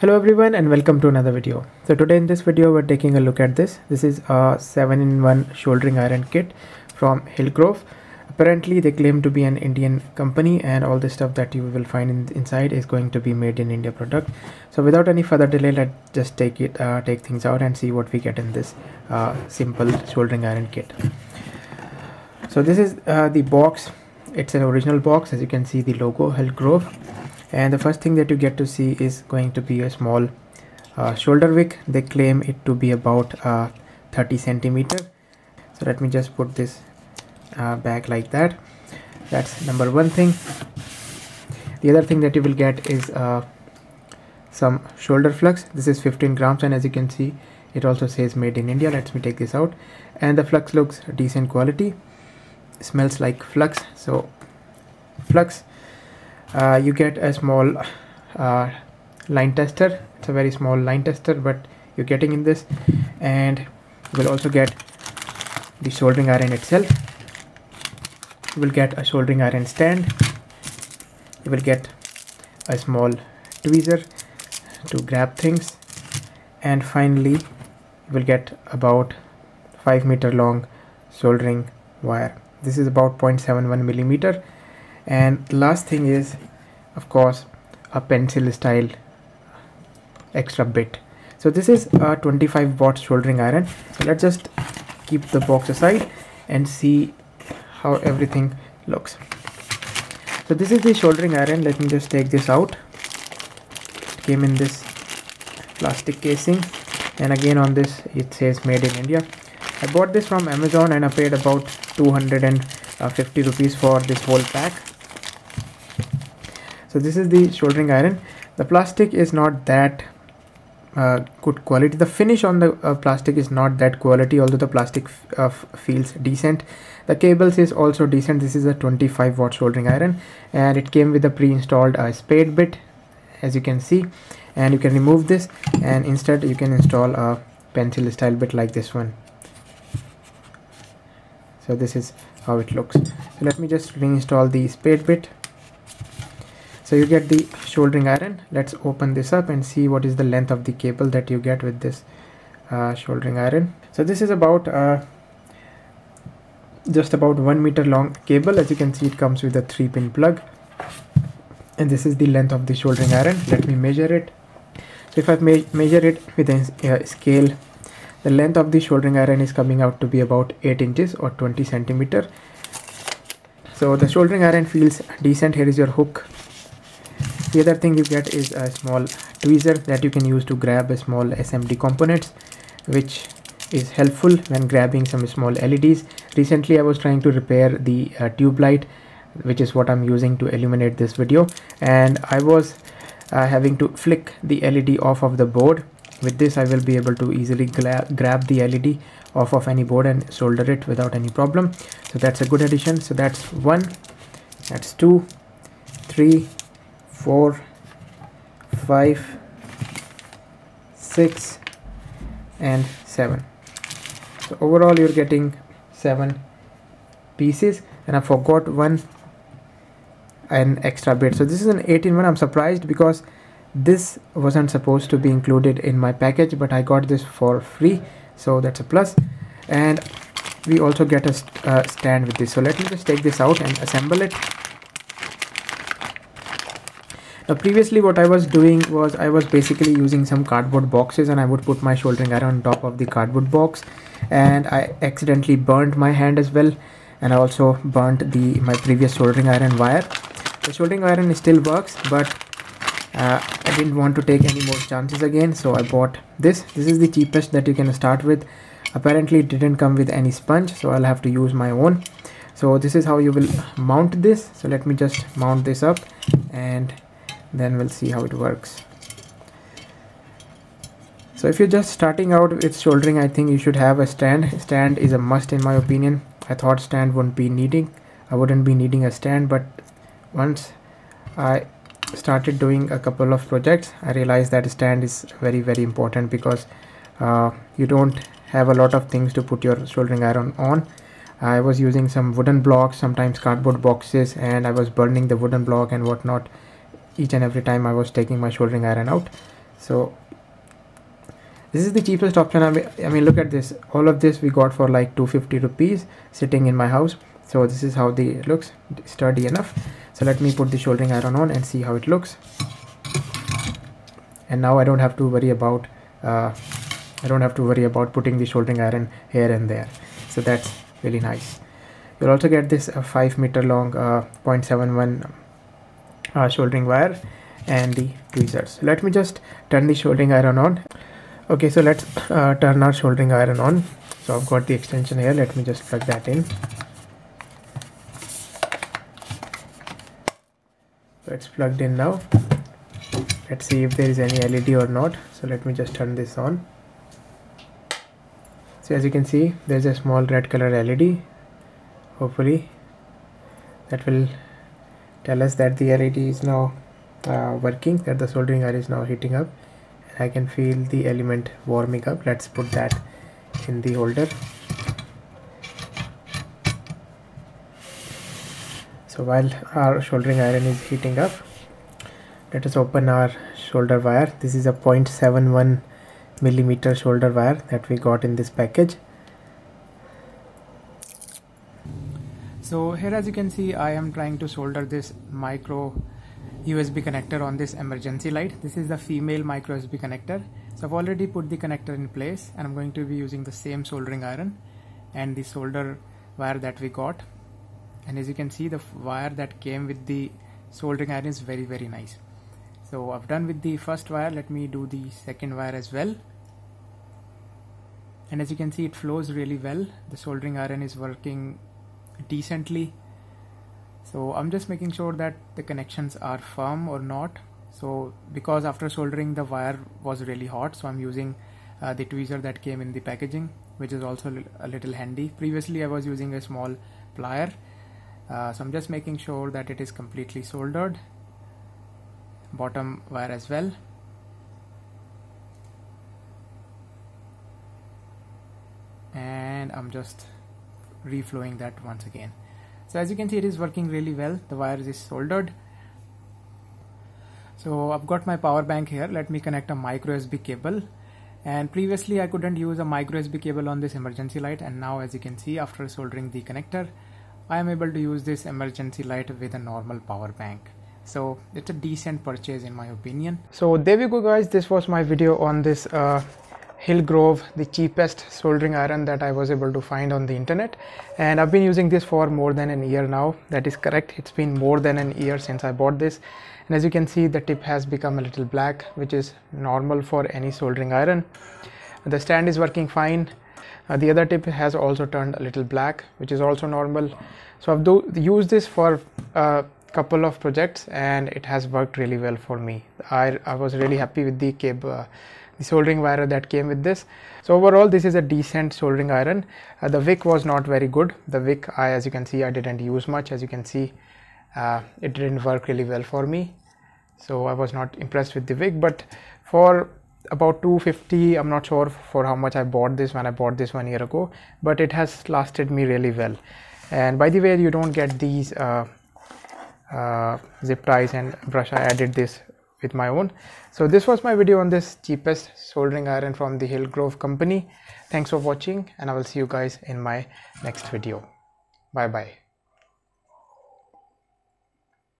Hello everyone and welcome to another video. So today in this video we're taking a look at this. This is a 7-in-1 soldering iron kit from Hillgrove. Apparently they claim to be an Indian company and all the stuff that you will find in, inside is going to be made in India product. So without any further delay let's just take it uh, take things out and see what we get in this uh, simple soldering iron kit. So this is uh, the box. It's an original box as you can see the logo Hillgrove and the first thing that you get to see is going to be a small uh, solder wick. They claim it to be about uh, 30 centimeter. So let me just put this uh, back like that. That's number one thing. The other thing that you will get is uh, some solder flux. This is 15 grams and as you can see it also says made in India. Let me take this out. And the flux looks decent quality. Smells like flux. So flux uh, you get a small uh, line tester. It's a very small line tester but you're getting in this. And you will also get the soldering iron itself. You will get a soldering iron stand. You will get a small tweezer to grab things. And finally you will get about 5 meter long soldering wire. This is about 0.71 millimeter and last thing is of course a pencil style extra bit. So this is a 25 watt soldering iron. So let's just keep the box aside and see how everything looks. So this is the soldering iron. Let me just take this out. It came in this plastic casing. And again on this it says made in india. I bought this from amazon and i paid about 250 rupees for this whole pack so this is the soldering iron. The plastic is not that uh, good quality. The finish on the uh, plastic is not that quality although the plastic uh, feels decent. The cables is also decent. This is a 25 watt soldering iron and it came with a pre-installed uh, spade bit as you can see. And you can remove this and instead you can install a pencil style bit like this one. So this is how it looks. So let me just reinstall the spade bit so you get the soldering iron. Let's open this up and see what is the length of the cable that you get with this uh, iron. So this is about uh, just about one meter long cable. As you can see it comes with a three pin plug. And this is the length of the soldering iron. Let me measure it. So if I me measure it with a uh, scale the length of the soldering iron is coming out to be about 8 inches or 20 centimeter. So the soldering iron feels decent. Here is your hook the other thing you get is a small tweezer that you can use to grab a small SMD components which is helpful when grabbing some small LEDs recently I was trying to repair the uh, tube light which is what I'm using to illuminate this video and I was uh, having to flick the LED off of the board. With this I will be able to easily grab the LED off of any board and solder it without any problem. So that's a good addition. So that's one that's two three four five six and seven. So overall you're getting seven pieces. And I forgot one an extra bit. So this is an 18 one. I'm surprised because this wasn't supposed to be included in my package but I got this for free. So that's a plus. And we also get a st uh, stand with this. So let me just take this out and assemble it now previously what I was doing was I was basically using some cardboard boxes and I would put my soldering iron on top of the cardboard box. And I accidentally burned my hand as well. And I also burnt the my previous soldering iron wire. The soldering iron still works but uh, I didn't want to take any more chances again. So I bought this. This is the cheapest that you can start with. Apparently it didn't come with any sponge so I'll have to use my own. So this is how you will mount this. So let me just mount this up and then we'll see how it works. So if you're just starting out with soldering I think you should have a stand. Stand is a must in my opinion. I thought stand wouldn't be needing I wouldn't be needing a stand but once I started doing a couple of projects I realized that stand is very very important because uh, you don't have a lot of things to put your soldering iron on. I was using some wooden blocks sometimes cardboard boxes and I was burning the wooden block and whatnot each and every time I was taking my soldering iron out. So this is the cheapest option. I mean, I mean look at this. All of this we got for like 250 rupees sitting in my house. So this is how the looks. Sturdy enough. So let me put the soldering iron on and see how it looks. And now I don't have to worry about uh, I don't have to worry about putting the soldering iron here and there. So that's really nice. You'll also get this uh, 5 meter long uh, 0.71 uh, soldering wire and the tweezers. Let me just turn the soldering iron on. Okay so let's uh, turn our soldering iron on. So I've got the extension here. Let me just plug that in. So it's plugged in now. Let's see if there is any LED or not. So let me just turn this on. So as you can see there's a small red color LED hopefully that will tell us that the LED is now uh, working that the soldering iron is now heating up. And I can feel the element warming up. Let's put that in the holder. So while our soldering iron is heating up let us open our solder wire. This is a 0.71 millimeter solder wire that we got in this package so here as you can see I am trying to solder this micro USB connector on this emergency light. This is the female micro USB connector. So I've already put the connector in place and I'm going to be using the same soldering iron and the solder wire that we got. And as you can see the wire that came with the soldering iron is very very nice. So I've done with the first wire. Let me do the second wire as well. And as you can see it flows really well. The soldering iron is working decently. So I'm just making sure that the connections are firm or not. So because after soldering the wire was really hot so I'm using uh, the tweezer that came in the packaging which is also a little handy. Previously I was using a small plier uh, so I'm just making sure that it is completely soldered. Bottom wire as well. And I'm just reflowing that once again. So as you can see it is working really well. The wire is soldered. So I've got my power bank here. Let me connect a micro USB cable. And previously I couldn't use a micro USB cable on this emergency light. And now as you can see after soldering the connector I am able to use this emergency light with a normal power bank. So it's a decent purchase in my opinion. So there we go guys. This was my video on this uh, Hillgrove, the cheapest soldering iron that I was able to find on the internet. And I've been using this for more than an year now. That is correct. It's been more than an year since I bought this. And as you can see the tip has become a little black which is normal for any soldering iron. The stand is working fine. Uh, the other tip has also turned a little black which is also normal. So I've do, used this for a couple of projects and it has worked really well for me. I, I was really happy with the cable uh, the soldering wire that came with this. So overall this is a decent soldering iron. Uh, the wick was not very good. The wick I as you can see I didn't use much. As you can see uh, it didn't work really well for me. So I was not impressed with the wick. But for about 250 I'm not sure for how much I bought this when I bought this one year ago. But it has lasted me really well. And by the way you don't get these uh, uh, zip ties and brush. I added this with my own. So this was my video on this cheapest soldering iron from the hillgrove company. Thanks for watching and i will see you guys in my next video. Bye bye